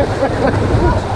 ハハハハ!